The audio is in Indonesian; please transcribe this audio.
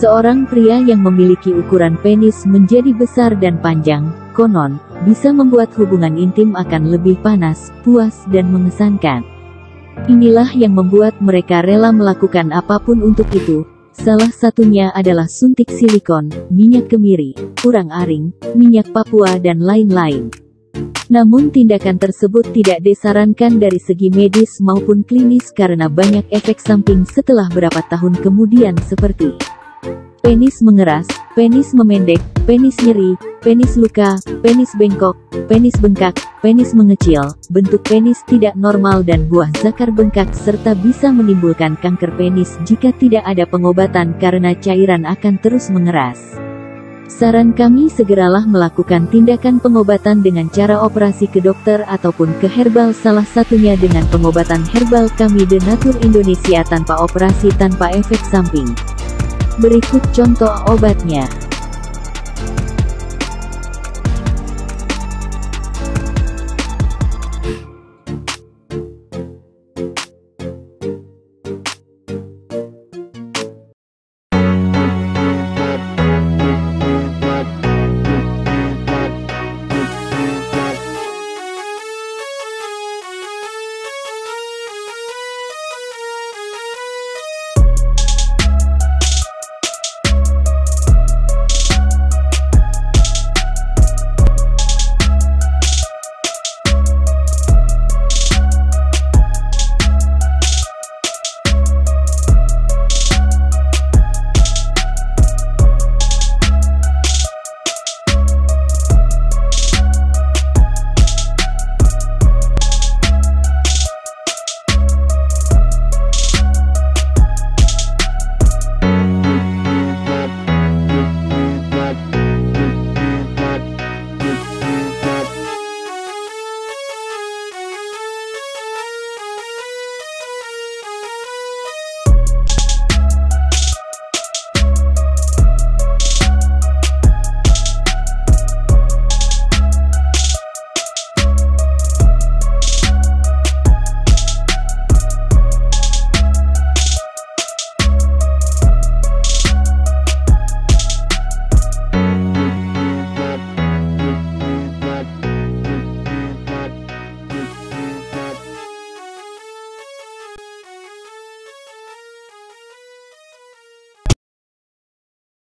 Seorang pria yang memiliki ukuran penis menjadi besar dan panjang, konon, bisa membuat hubungan intim akan lebih panas, puas dan mengesankan. Inilah yang membuat mereka rela melakukan apa pun untuk itu. Salah satunya adalah suntik silikon, minyak kemiri, kurang aring, minyak papua dan lain-lain. Namun tindakan tersebut tidak disarankan dari segi medis maupun klinis karena banyak efek samping setelah beberapa tahun kemudian seperti penis mengeras, penis memendek, penis nyeri, penis luka, penis bengkok, penis bengkak, penis mengecil, bentuk penis tidak normal dan buah zakar bengkak serta bisa menimbulkan kanker penis jika tidak ada pengobatan karena cairan akan terus mengeras. Saran kami segeralah melakukan tindakan pengobatan dengan cara operasi ke dokter ataupun ke herbal salah satunya dengan pengobatan herbal kami The Natur Indonesia tanpa operasi tanpa efek samping. Berikut contoh obatnya.